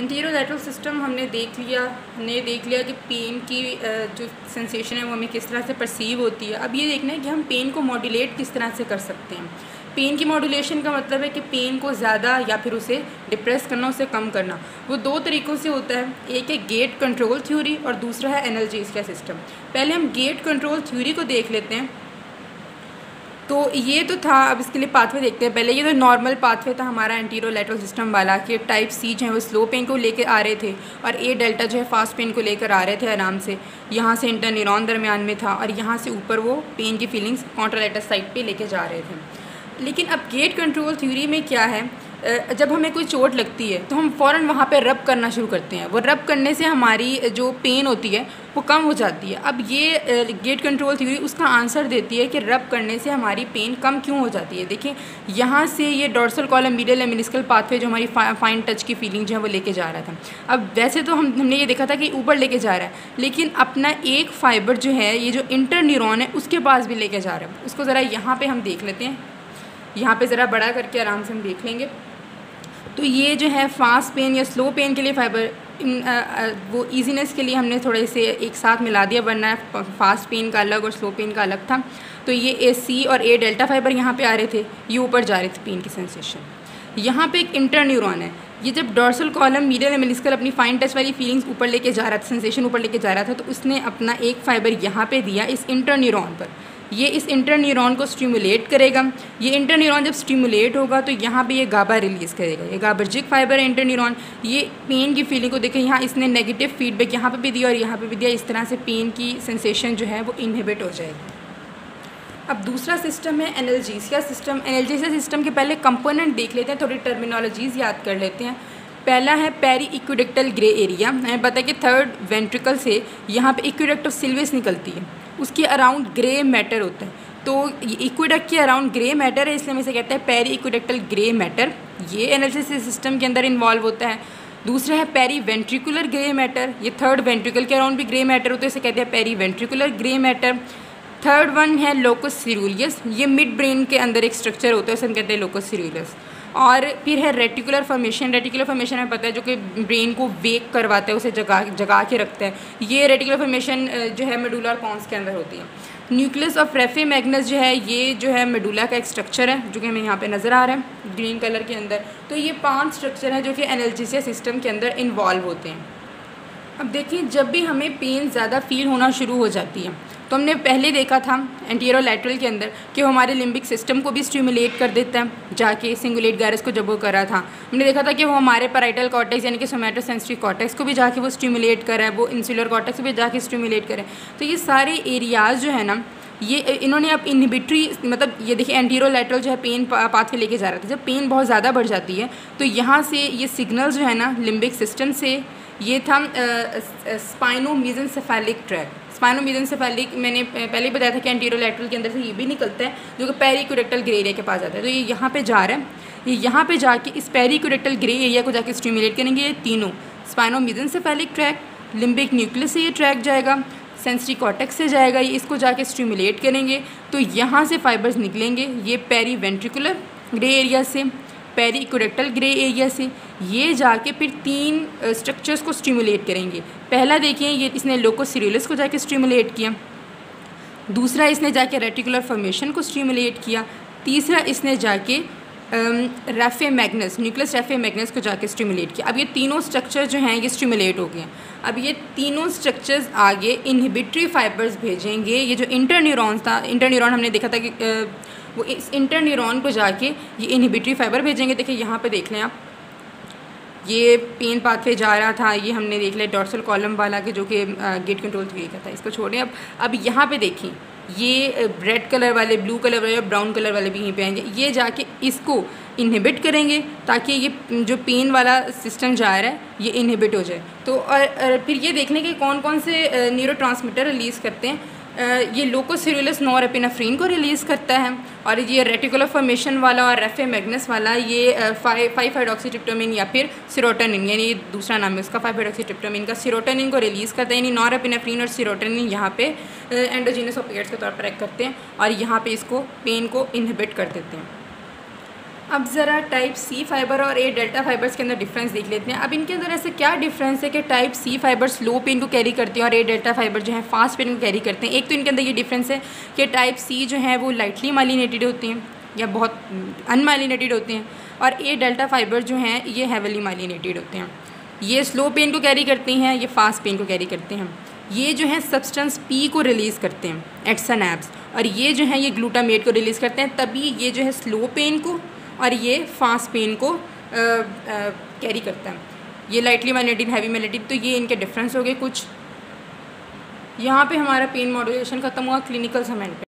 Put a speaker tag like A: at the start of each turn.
A: Anterolateral system हमने देख लिया, हमने देख लिया कि पेन की जो सेंसेशन है वो हमें किस तरह से परसीव होती है। अब ये देखना है कि हम पेन को मॉड्यूलेट किस तरह से कर सकते हैं। पेन की मॉड्यूलेशन का मतलब है कि पेन को ज़्यादा या फिर उसे डिप्रेस करना, उसे कम करना। वो दो तरीक़ों से होता है। एक है गेट कंट्रोल थ्योरी और दूसरा है एनर्जी का सिस्टम पहले हम गेट कंट्रोल थ्योरी को देख लेते हैं। तो ये तो था, अब इसके लिए पाथवे देखते हैं। पहले ये तो नॉर्मल पाथवे था हमारा एंटीरोलेटरल सिस्टम वाला कि टाइप सी जो है वो स्लो पेन को लेकर आ रहे थे और ए डेल्टा जो है फास्ट पेन को लेकर आ रहे थे आराम से। यहाँ से इंटर न्यूरोन दरमियान में था और यहाँ से ऊपर वो पेन की फीलिंग्स कॉन्ट्रालेटर साइड पर लेके जा रहे थे। लेकिन अब गेट कंट्रोल थ्यूरी में क्या है? जब हमें कोई चोट लगती है तो हम फ़ौर वहाँ पे रब करना शुरू करते हैं। वो रब करने से हमारी जो पेन होती है वो कम हो जाती है। अब ये गेट कंट्रोल थ्योरी उसका आंसर देती है कि रब करने से हमारी पेन कम क्यों हो जाती है। देखिए यहाँ से ये डॉर्सल कॉलम मीडियल मिनिस्कल पाथवे जो हमारी फा, फाइन टच की फीलिंग जो है वो लेके जा रहा था। अब वैसे तो हम हमने ये देखा था कि ऊपर लेके जा रहा है लेकिन अपना एक फाइबर जो है ये जो इंटर न्यूरॉन है उसके पास भी लेके जा रहा है। उसको ज़रा यहाँ पर हम देख लेते हैं। यहाँ पर ज़रा बड़ा करके आराम से हम देख लेंगे। तो ये जो है फास्ट पेन या स्लो पेन के लिए फाइबर इन आ, आ, वो इजीनेस के लिए हमने थोड़े से एक साथ मिला दिया वरना फास्ट पेन का अलग और स्लो पेन का अलग था। तो ये ए सी और ए डेल्टा फाइबर यहाँ पे आ रहे थे ये ऊपर जा रहे थे पेन की सेंसेशन यहाँ पे एक इंटर न्यूरॉन है। ये जब डॉर्सल कॉलम मीडियल मिलिस्कर अपनी फाइन टच वाली फीलिंग्स ऊपर लेके जा रहा था सेंसेशन ऊपर लेके जा रहा था तो उसने अपना एक फाइबर यहाँ पे दिया इस इंटर न्यूरॉन पर। ये इस इंटर न्यूरॉन को स्टिमुलेट करेगा। ये इंटर न्यूरॉन जब स्टिमुलेट होगा तो यहाँ पे ये गाबा रिलीज़ करेगा। ये गाबर्जिक फाइबर है इंटर न्यूरॉन। ये पेन की फीलिंग को देखें, यहाँ इसने नेगेटिव फीडबैक यहाँ पे भी दिया और यहाँ पे भी दिया। इस तरह से पेन की सेंसेशन जो है वो इनहिबिट हो जाएगी। अब दूसरा सिस्टम है एनर्जीसिया सिस्टम एनर्जीसिया सिस्टम के पहले कंपोनेंट देख लेते हैं, थोड़ी टर्मिनोलॉजीज़ याद कर लेते हैं। पहला है पेरी इक्विडेक्टल ग्रे एरिया हमें पता है कि थर्ड वेंट्रिकल से यहाँ पे इक्विडेक्ट ऑफ़ सिल्वेस निकलती है। उसके अराउंड ग्रे मैटर होता है। तो इक्विडक्ट के अराउंड ग्रे मैटर है, इसलिए हम इसे कहते हैं पेरी इक्विडेक्टल ग्रे मैटर ये एनालिसिस सिस्टम के अंदर इन्वॉल्व होता है। दूसरा है पेरी वेंट्रिकुलर ग्रे मैटर ये थर्ड वेंट्रिकल के अराउंड भी ग्रे मैटर होता है, इसे कहते हैं periventricular grey matter third one है लोकस सीरूलियस ये मिड ब्रेन के अंदर एक स्ट्रक्चर होता है उसे हम कहते हैं लोकस सीरूलियस और फिर है रेटिकुलर फॉर्मेशन रेटिकुलर फॉर्मेशन हमें पता है जो कि ब्रेन को वेक करवाता है, उसे जगा जगा के रखता है. ये रेटिकुलर फॉर्मेशन जो है मेडुलर पॉन्स के अंदर होती है. न्यूक्लियस ऑफ़ रेफे मैगनस जो है, ये जो है मेडुला का एक स्ट्रक्चर है, जो कि हमें यहाँ पे नज़र आ रहा है ग्रीन कलर के अंदर. तो ये पाँच स्ट्रक्चर हैं जो कि एनर्जीसिया सिस्टम के अंदर इन्वॉल्व होते हैं. अब देखिए, जब भी हमें पेन ज़्यादा फील होना शुरू हो जाती है तो हमने पहले देखा था एंटीरोलैटरल के अंदर कि वो हमारे लिम्बिक सिस्टम को भी स्टिमुलेट कर देता है, जाके सिंगुलेट गैरस को जब वो करा था। हमने देखा था कि वो हमारे पराइटल कॉटेक्स यानी कि सोमेटो सेंसिटिव कॉटेक्स को भी जाके वो स्टिमुलेट करे वो इंसुलर कॉटेक्स को भी जाके स्टिमुलेट करे तो ये सारे एरियाज़ जो है ना, ये, इन्होंने अब इनहिबिटरी मतलब ये देखिए एंटीरोलैटरल जो है पेन पाथ के लेके जा रहा था। जब पेन बहुत ज़्यादा बढ़ जाती है तो यहाँ से ये सिग्नल जो है ना लिम्बिक सिस्टम से ये था spinocephalic tract spinomesencephalic मैंने पहले ही बताया था कि एंटीरोलैटरल के अंदर से ये भी निकलता है, जो कि पेरिकोडेक्टल ग्रे एरिया के पास जाता है। तो ये यहाँ पे जा रहा है। ये यहाँ पे जाके इस पेरिकोडेक्टल ग्रे एरिया को जाके स्टिमुलेट करेंगे ये तीनों। Spinomesencephalic tract limbic nucleus से ये ट्रैक जाएगा सेंसरी कॉटेक्स से जाएगा, ये इसको जाके स्टिमुलेट करेंगे। तो यहाँ से फाइबर्स निकलेंगे, ये पेरी वेंट्रिकुलर ग्रे एरिया से। पेरी इकोरेक्टल ग्रे एरिया से। ये जाके फिर तीन स्ट्रक्चर्स को स्टिमुलेट करेंगे। पहला देखिए, ये इसने लोकोसिरुलस को जाके स्टिमुलेट किया। दूसरा इसने जाके रेटिकुलर फॉर्मेशन को स्टिमुलेट किया। तीसरा इसने जाके raphe magnus nucleus raphe magnus को जाके स्टिमुलेट किया। अब ये तीनों स्ट्रक्चर जो हैं, ये स्टिमुलेट हो गए। अब ये तीनों स्ट्रक्चर्स आगे इनहिबिटरी फाइबर्स भेजेंगे। ये जो इंटर न्यूरॉन्स था इंटर न्यूरॉन हमने देखा था कि वो इस इंटर न्यूरॉन को जाके ये इनहिबिटरी फाइबर भेजेंगे। देखिए यहाँ पे देख लें आप। ये पेन पाथवे जा रहा था ये हमने देख लिया डॉर्सल कॉलम वाला के जो कि गेट कंट्रोल थ्री का था इसको छोड़ें अब। अब यहाँ पे देखें ये रेड कलर वाले ब्लू कलर वाले ब्राउन कलर वाले भी यहीं पे आएँगे। ये जाके इसको इनहिबिट करेंगे ताकि ये जो पेन वाला सिस्टम जा रहा है ये इनहिबिट हो जाए। तो और, और फिर ये देखने के कौन कौन से न्यूरो रिलीज़ करते हैं ये लोको लोकोसिरुलस नॉरएपिनेफ्रिन को रिलीज़ करता है और ये रेटिकुलर फॉर्मेशन वाला और रेफे मैग्नस वाला, ये फाइव फाइव हाइड्रोक्सीट्रिप्टोमिन या फिर सिरोटोनिन यानी ये दूसरा नाम है उसका फाइव हाइड्रोक्सीट्रिप्टोमिन का सिरोटनिन को रिलीज़ करता है। यानी नॉरएपिनेफ्रिन और सिरोटोनिन यहाँ पे एंडोजीनस ओपिएट्स के तौर पर एक्ट करते हैं और यहाँ पर इसको पेन को इनहिबिट कर देते हैं। अब ज़रा टाइप सी फाइबर और ए डेल्टा फाइबर्स के अंदर डिफरेंस देख लेते हैं। अब इनके अंदर ऐसे क्या डिफरेंस है कि type C fibre slow pain को कैरी करते हैं और ए डेल्टा फाइबर जो है फास्ट पेन को कैरी करते हैं? एक तो इनके अंदर ये डिफरेंस है कि टाइप सी जो है वो लाइटली मालिनेटेड होती हैं या बहुत अनमालिनेटेड होते हैं और ए डेल्टा फाइबर जो हैं ये हैवली मालिनेटेड होते हैं। ये स्लो पेन को कैरी करते हैं, ये फास्ट पेन को कैरी करते हैं। ये जो है सब्सटेंस पी को रिलीज़ करते हैं एट्सन एप्स और ये जो है ये ग्लूटामेट को रिलीज़ करते हैं, तभी ये जो है स्लो पेन को और ये फास्ट पेन को कैरी करता है। ये लाइटली मेलेटिन हैवी मेलेटिन तो ये इनके डिफरेंस हो गए कुछ। यहाँ पे हमारा पेन मॉड्यूलेशन ख़त्म हुआ क्लिनिकल समेंट